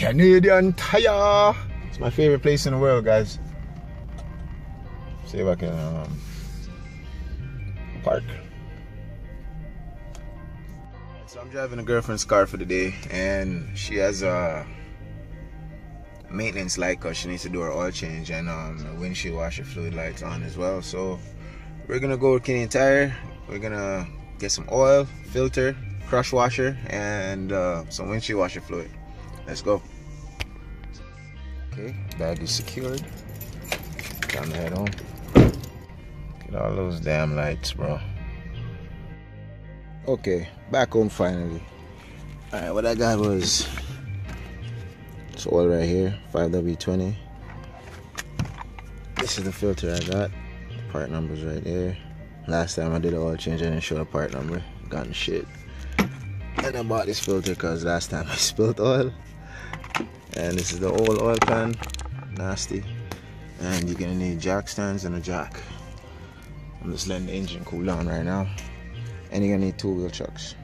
Canadian Tire. It's my favorite place in the world, guys. See if I can um, park. So I'm driving a girlfriend's car for the day, and she has a maintenance light because she needs to do her oil change and um, windshield washer fluid lights on as well. So we're gonna go with Canadian Tire. We're gonna get some oil, filter, crush washer, and uh, some windshield washer fluid. Let's go. Okay, bag is secured. Time to head home. Get all those damn lights, bro. Okay, back home finally. Alright, what I got was this oil right here, 5W20. This is the filter I got. Part numbers right there. Last time I did an oil change, I didn't show the part number. Gotten shit. And I bought this filter because last time I spilled oil and this is the old oil pan nasty. And you're gonna need jack stands and a jack. I'm just letting the engine cool down right now. And you're gonna need two wheel chucks.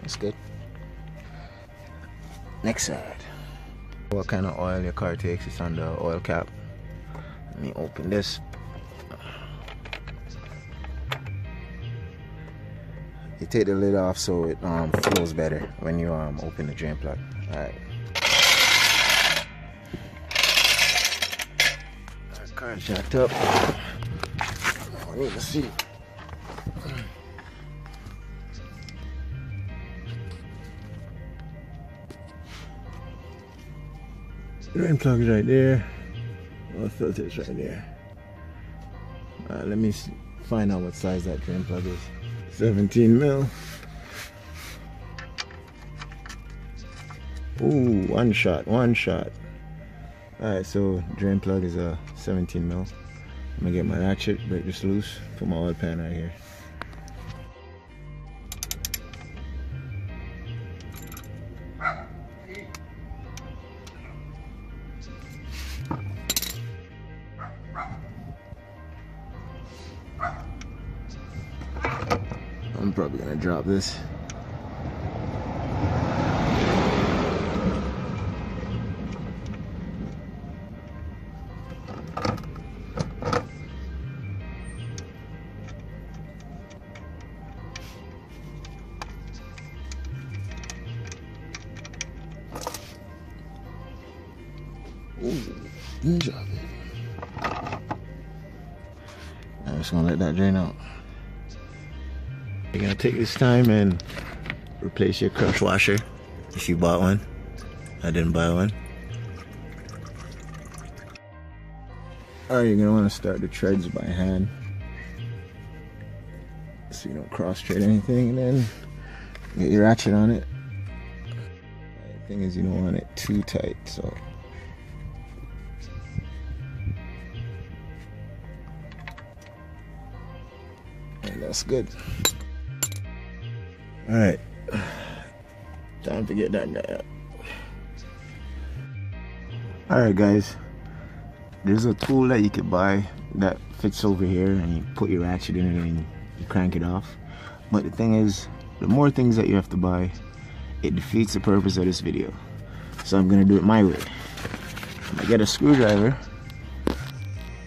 That's good. Next side. What kind of oil your car takes it's on the oil cap. Let me open this you take the lid off so it um, flows better when you um, open the drain plug. All right. Car jacked up. I need to see. Drain plug's right there. Well, filter's right there. Let me find out what size that drain plug is. 17 mil. Ooh, one shot, one shot. Alright, so drain plug is a 17 mil. I'm gonna get my ratchet, break this loose, put my oil pan right here. Probably gonna drop this. Ooh, good job. I'm just gonna let that drain out. You're gonna take this time and replace your crush washer if you bought one. I didn't buy one. Alright, you're gonna wanna start the treads by hand. So you don't cross thread anything and then get your ratchet on it. The thing is you don't want it too tight, so that's good. All right, time to get that up. All right, guys, there's a tool that you could buy that fits over here, and you put your ratchet in it and you crank it off. But the thing is, the more things that you have to buy, it defeats the purpose of this video. So I'm gonna do it my way. I'm gonna get a screwdriver.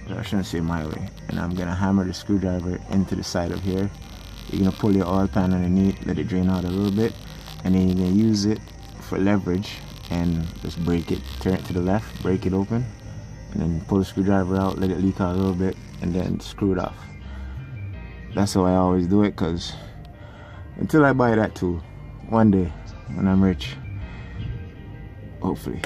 I shouldn't say my way. And I'm gonna hammer the screwdriver into the side of here you're gonna pull your oil pan underneath let it drain out a little bit and then you're gonna use it for leverage and just break it turn it to the left break it open and then pull the screwdriver out let it leak out a little bit and then screw it off. That's how I always do it because until I buy that tool one day when I'm rich hopefully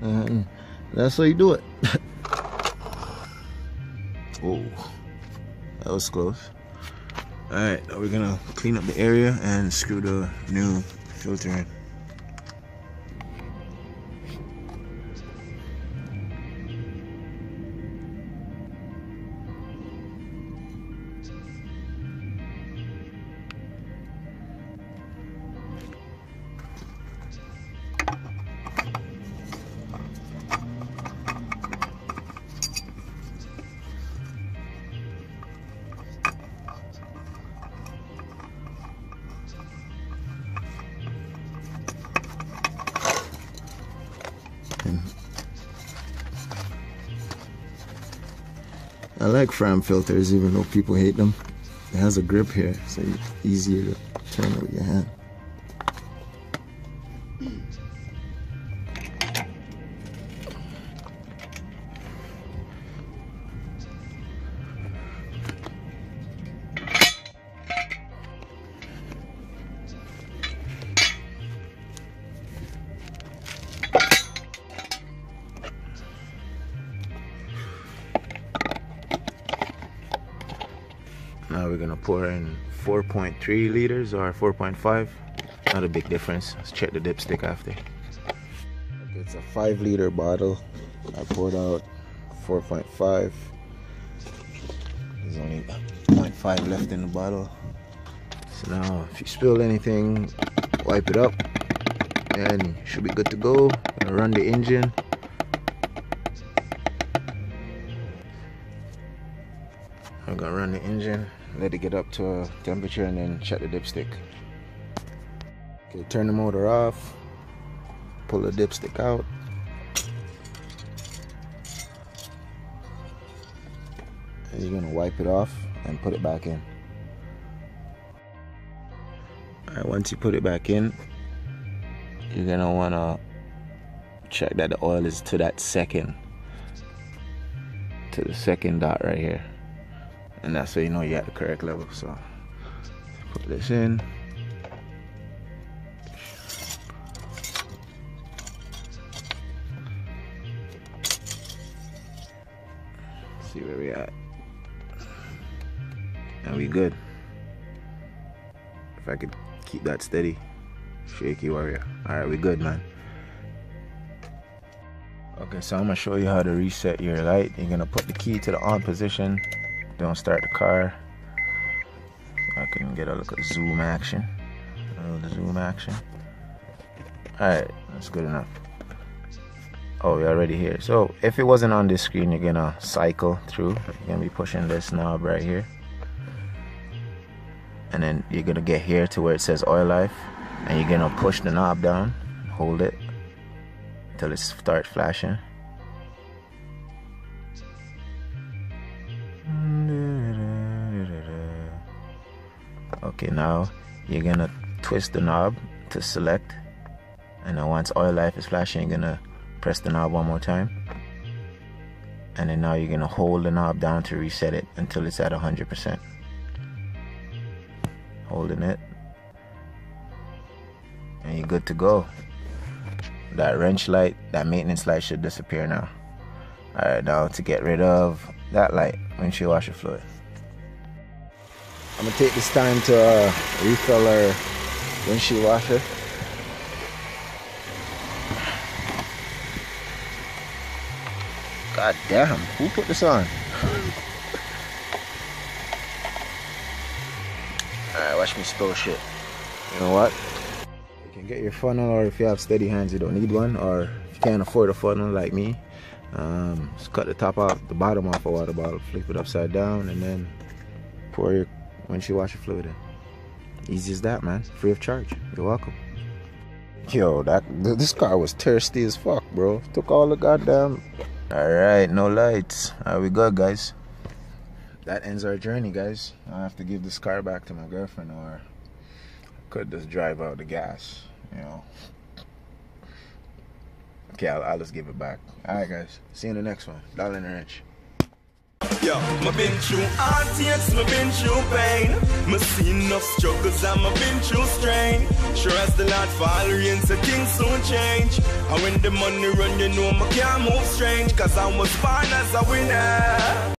And that's how you do it. oh, that was close. All right, now we're gonna clean up the area and screw the new filter in. Like Fram filters even though people hate them. It has a grip here, so easier to turn with your hand. Now we're gonna pour in 4.3 liters or 4.5. Not a big difference. Let's check the dipstick after. It's a five liter bottle. I poured out 4.5. There's only 0.5 left in the bottle. So now if you spill anything, wipe it up and you should be good to go. Gonna run the engine. I'm gonna run the engine let it get up to a temperature and then shut the dipstick. Okay turn the motor off. Pull the dipstick out. And you're gonna wipe it off and put it back in. Alright, once you put it back in you're gonna wanna check that the oil is to that second to the second dot right here and that's so you know you're at the correct level so. Put this in. See where we at. And we good. If I could keep that steady shaky warrior. All right we good man. Okay so I'm gonna show you how to reset your light. You're gonna put the key to the on position don't start the car. I can get a look at zoom action. Little zoom action. Alright, that's good enough. Oh, we're already here. So if it wasn't on this screen, you're gonna cycle through. You're gonna be pushing this knob right here. And then you're gonna get here to where it says oil life. And you're gonna push the knob down, hold it until it starts flashing. Okay now you're gonna twist the knob to select. And then once oil life is flashing you're gonna press the knob one more time. And then now you're gonna hold the knob down to reset it until it's at 100% holding it. And you're good to go. That wrench light that maintenance light should disappear now. Alright now to get rid of that light windshield washer fluid I'm gonna take this time to uh, refill our windshield washer. God damn, who put this on? Alright, watch me spill shit. You know what? You can get your funnel or if you have steady hands you don't need one or if you can't afford a funnel like me, um, just cut the top off, the bottom off a water bottle, flip it upside down and then pour your windshield washer fluid in. Easy as that, man. Free of charge. You're welcome. Yo, that this car was thirsty as fuck, bro. Took all the goddamn. All right, no lights. Are we good, guys? That ends our journey, guys. I have to give this car back to my girlfriend, or could just drive out the gas. You know. Okay, I'll, I'll just give it back. All right, guys. See you in the next one. Darling Ranch. Yeah, my been through heartaches, my been through pain. My seen enough struggles and my been through strain. Sure as the Lord fall rain, so things soon change. And when the money run, you know I can't move strange. Cause I was born as a winner.